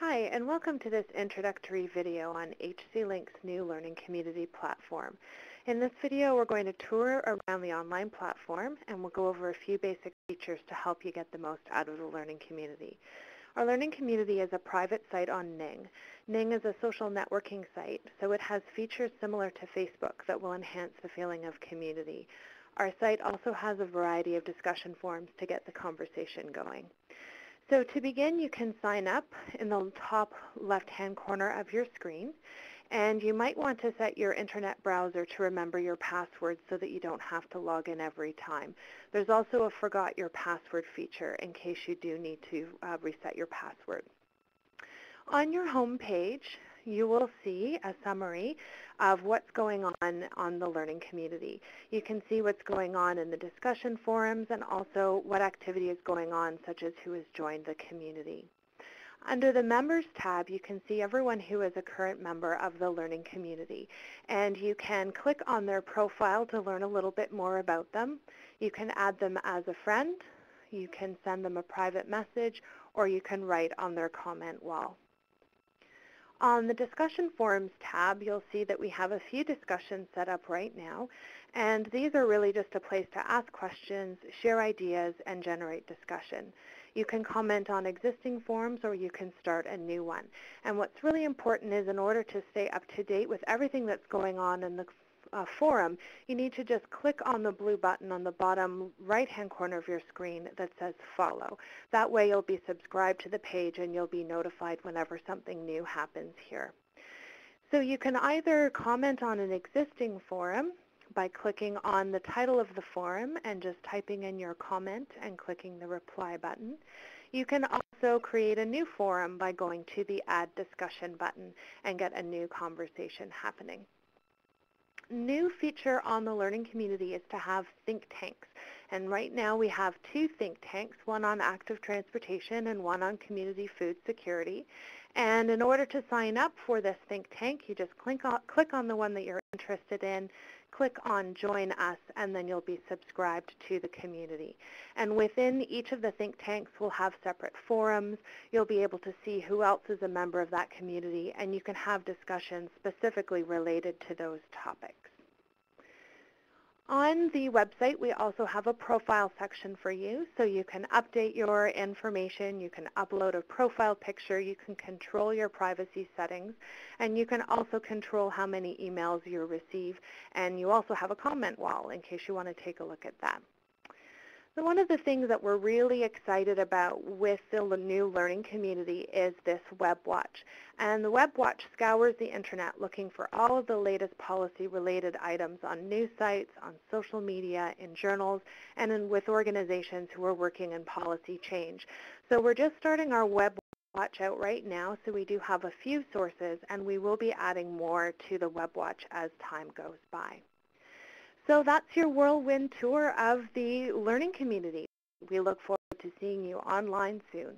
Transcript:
Hi, and welcome to this introductory video on HCLink's new Learning Community platform. In this video, we're going to tour around the online platform, and we'll go over a few basic features to help you get the most out of the Learning Community. Our Learning Community is a private site on Ning. Ning is a social networking site, so it has features similar to Facebook that will enhance the feeling of community. Our site also has a variety of discussion forums to get the conversation going. So to begin, you can sign up in the top left-hand corner of your screen, and you might want to set your internet browser to remember your password so that you don't have to log in every time. There's also a forgot your password feature in case you do need to uh, reset your password. On your home page, you will see a summary of what's going on on the learning community. You can see what's going on in the discussion forums and also what activity is going on, such as who has joined the community. Under the Members tab, you can see everyone who is a current member of the learning community. And you can click on their profile to learn a little bit more about them. You can add them as a friend, you can send them a private message, or you can write on their comment wall. On the Discussion Forums tab, you'll see that we have a few discussions set up right now, and these are really just a place to ask questions, share ideas, and generate discussion. You can comment on existing forums or you can start a new one. And what's really important is in order to stay up to date with everything that's going on in the uh, forum, you need to just click on the blue button on the bottom right-hand corner of your screen that says follow. That way you'll be subscribed to the page and you'll be notified whenever something new happens here. So you can either comment on an existing forum by clicking on the title of the forum and just typing in your comment and clicking the reply button. You can also create a new forum by going to the Add Discussion button and get a new conversation happening new feature on the learning community is to have think tanks. And right now we have two think tanks, one on active transportation and one on community food security. And in order to sign up for this think tank, you just click on, click on the one that you're interested in, click on Join Us, and then you'll be subscribed to the community. And within each of the think tanks, we'll have separate forums. You'll be able to see who else is a member of that community, and you can have discussions specifically related to those topics. On the website, we also have a profile section for you, so you can update your information, you can upload a profile picture, you can control your privacy settings, and you can also control how many emails you receive, and you also have a comment wall in case you want to take a look at that. So one of the things that we're really excited about with the new learning community is this Web Watch. And the Web Watch scours the internet looking for all of the latest policy-related items on news sites, on social media, in journals, and in, with organizations who are working in policy change. So we're just starting our Web Watch out right now, so we do have a few sources, and we will be adding more to the Web Watch as time goes by. So that's your whirlwind tour of the learning community. We look forward to seeing you online soon.